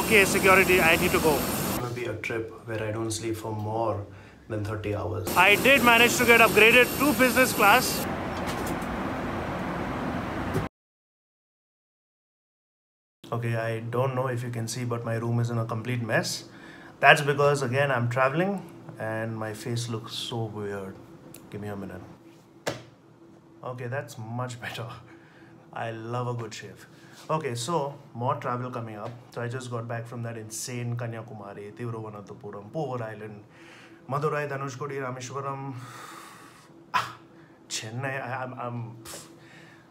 Okay, security, I need to go. It's gonna be a trip where I don't sleep for more than 30 hours. I did manage to get upgraded to business class. Okay, I don't know if you can see, but my room is in a complete mess. That's because, again, I'm traveling and my face looks so weird. Give me a minute. Okay, that's much better. I love a good shave. Okay, so more travel coming up. So I just got back from that insane Kanyakumari, Thiruvananthapuram, Poovar Island, Madurai, Dhanushkodi, Rameshwaram, ah, Chennai. I, I'm, I'm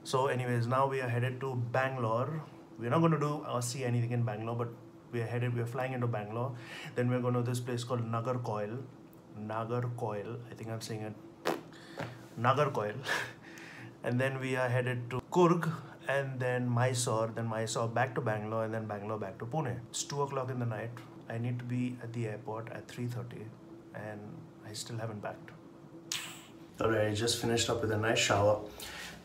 so, anyways, now we are headed to Bangalore. We're not going to do or see anything in Bangalore, but we are headed. We are flying into Bangalore. Then we're going to this place called Nagarcoil. Nagarcoil. I think I'm saying it. Nagarcoil. and then we are headed to Coorg, and then Mysore. Then Mysore back to Bangalore, and then Bangalore back to Pune. It's two o'clock in the night. I need to be at the airport at 3:30, and I still haven't packed. Alright, I just finished up with a nice shower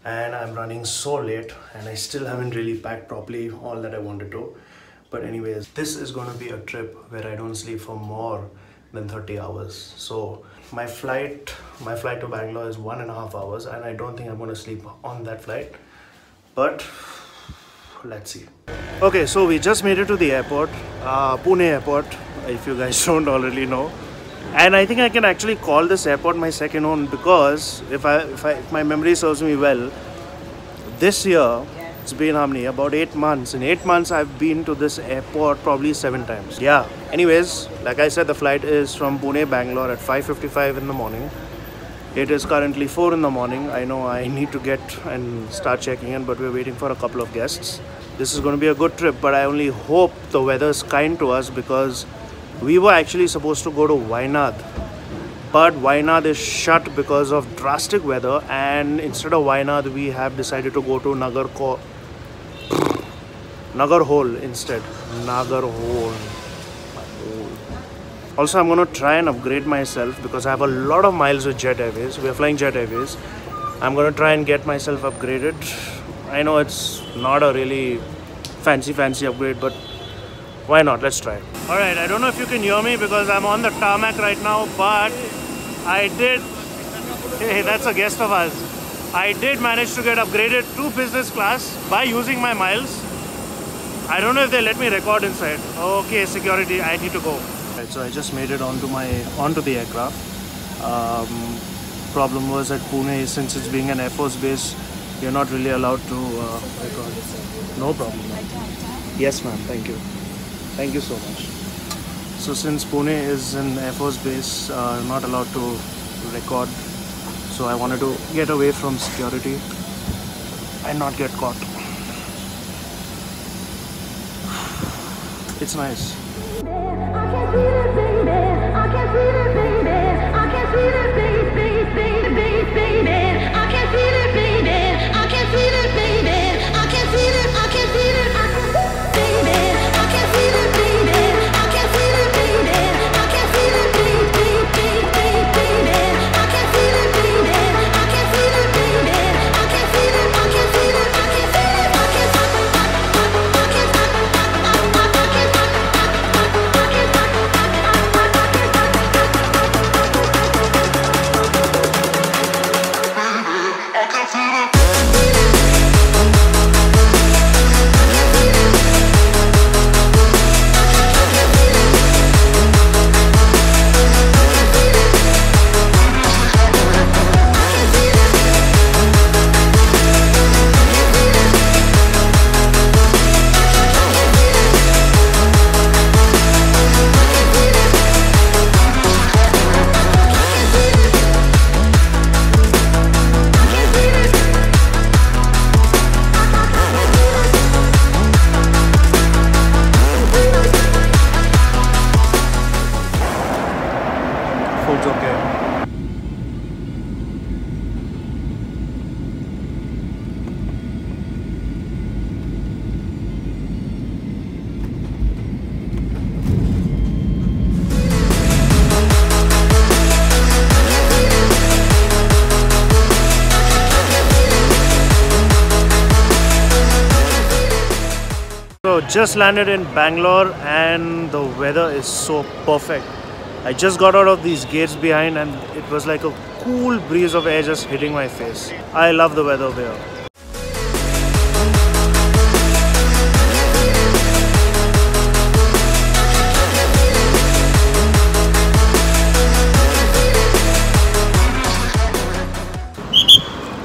and I'm running so late and I still haven't really packed properly all that I wanted to. But anyways, this is going to be a trip where I don't sleep for more than 30 hours. So my flight, my flight to Bangalore is one and a half hours and I don't think I'm going to sleep on that flight. But let's see. Okay, so we just made it to the airport, uh, Pune airport, if you guys don't already know and I think I can actually call this airport my second home because if I if I if my memory serves me well, this year it's been how many about eight months. In eight months, I've been to this airport probably seven times. Yeah. Anyways, like I said, the flight is from Pune, Bangalore at 5:55 in the morning. It is currently 4 in the morning. I know I need to get and start checking in, but we're waiting for a couple of guests. This is going to be a good trip, but I only hope the weather is kind to us because we were actually supposed to go to Wayanad, but Wayanad is shut because of drastic weather, and instead of Wayanad, we have decided to go to Nagar Ko- Nagarhole instead. Nagarhole. Also, I'm going to try and upgrade myself because I have a lot of miles with Jet Airways. We are flying Jet Airways. I'm going to try and get myself upgraded. I know it's not a really fancy, fancy upgrade, but why not? Let's try. All right, I don't know if you can hear me because I'm on the tarmac right now, but I did. Hey, that's a guest of ours. I did manage to get upgraded to business class by using my miles. I don't know if they let me record inside. Okay, security, I need to go. So I just made it onto my onto the aircraft. Um, problem was at Pune, since it's being an Air Force base, you're not really allowed to uh, record. No problem. Yes, ma'am. Thank you. Thank you so much. So since Pune is an Air Force base, uh, I'm not allowed to record. So I wanted to get away from security and not get caught. It's nice. I can't see it, baby. I can't see it, baby. I can feel it, baby, So just landed in Bangalore and the weather is so perfect. I just got out of these gates behind and it was like a cool breeze of air just hitting my face. I love the weather here.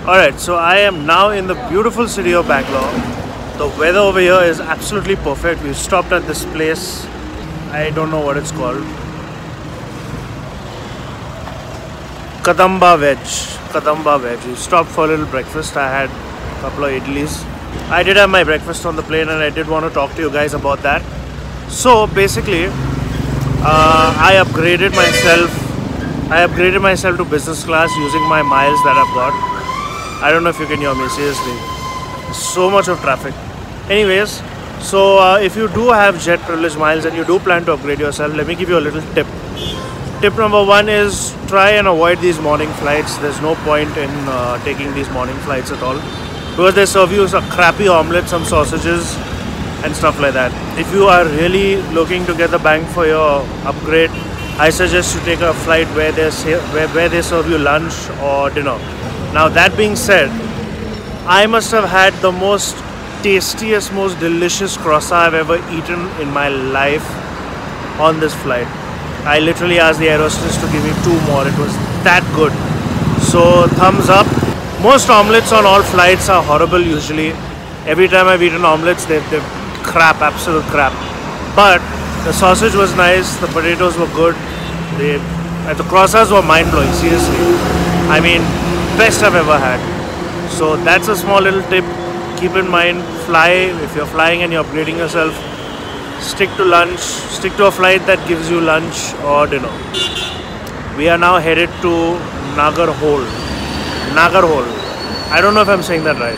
Alright, so I am now in the beautiful city of Bangalore. The weather over here is absolutely perfect. We stopped at this place. I don't know what it's called. Kadamba Veg. Kadamba Veg. We stopped for a little breakfast. I had a couple of idlis. I did have my breakfast on the plane and I did want to talk to you guys about that. So basically, uh, I upgraded myself. I upgraded myself to business class using my miles that I've got. I don't know if you can hear me, seriously. So much of traffic. Anyways, so uh, if you do have jet privilege miles and you do plan to upgrade yourself, let me give you a little tip. Tip number one is try and avoid these morning flights. There's no point in uh, taking these morning flights at all because they serve you a crappy omelette, some sausages, and stuff like that. If you are really looking to get the bang for your upgrade, I suggest you take a flight where they where, where they serve you lunch or dinner. Now that being said, I must have had the most tastiest, most delicious croissant I've ever eaten in my life on this flight. I literally asked the air hostess to give me two more. It was that good. So thumbs up. Most omelets on all flights are horrible usually. Every time I've eaten omelets, they're, they're crap, absolute crap. But the sausage was nice, the potatoes were good, they, the croissants were mind blowing, seriously. I mean, best I've ever had. So that's a small little tip. Keep in mind, fly, if you're flying and you're upgrading yourself, stick to lunch, stick to a flight that gives you lunch or dinner. We are now headed to Nagarhole. Nagarhole. I don't know if I'm saying that right.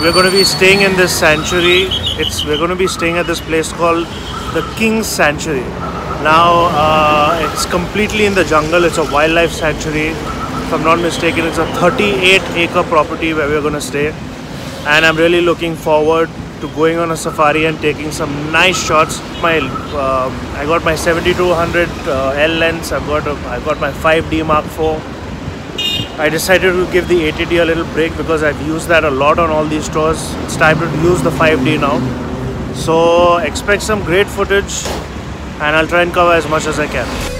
We're going to be staying in this sanctuary. It's we're going to be staying at this place called the King's Sanctuary. Now uh, it's completely in the jungle. It's a wildlife sanctuary. If I'm not mistaken, it's a 38 acre property where we're going to stay. And I'm really looking forward to going on a safari and taking some nice shots. My um, I got my 7200 uh, L lens. I've got a, I've got my 5D Mark IV. I decided to give the 80D a little break because I've used that a lot on all these tours. It's time to use the 5D now. So expect some great footage and I'll try and cover as much as I can.